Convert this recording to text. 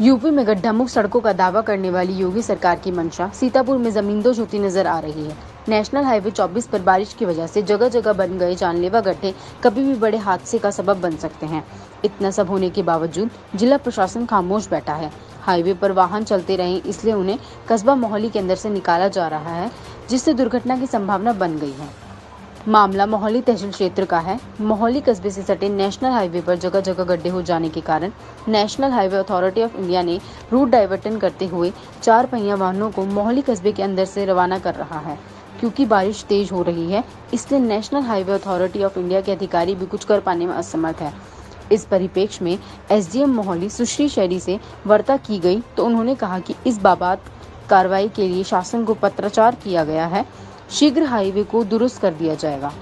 UP में गड्ढा मुक्त सड़कों का दावा करने वाली योगी सरकार की मंशा, सीतापुर में ज़मीन दो होती नज़र आ रही है। नेशनल हाईवे 24 पर बारिश की वजह से जगह जगह बन गए जानलेवा गड्ढे कभी भी बड़े हादसे का सबब बन सकते हैं। इतना सब होने के बावजूद जिला प्रशासन खामोश बैठा है। हाईवे पर वाहन चलते रहे, इसलिए उन्हें कस्बा मोहाली के अंदर से निकाला जा रहा है, जिससे दुर्घटना की संभावना बन गई है। मामला मोहाली तहसील क्षेत्र का है। मोहाली कस्बे से सटे नेशनल हाईवे पर जगह जगह गड्ढे हो जाने के कारण National Highway Authority of India ने रूट डाइवर्टन करते हुए चार पहिया वाहनों को मोहाली कस्बे के अंदर से रवाना कर रहा है, क्योंकि बारिश तेज हो रही है, इसलिए National Highway Authority of India के अधिकारी भी कुछ कर पाने में असमर्थ है। इस परिप्रेक्ष्य में एसडीएम मोहाली सुश्री शैरी से वार्ता की गई तो उन्होंने कहा कि इस बाबत कार्रवाई के लिए शासन को पत्राचार किया गया है। शीघ्र हाईवे को दुरुस्त कर दिया जाएगा।